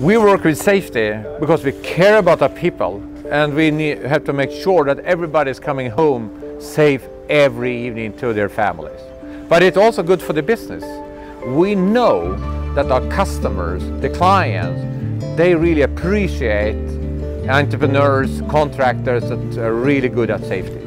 We work with safety because we care about our people and we need, have to make sure that everybody is coming home safe every evening to their families. But it's also good for the business. We know that our customers, the clients, they really appreciate entrepreneurs, contractors that are really good at safety.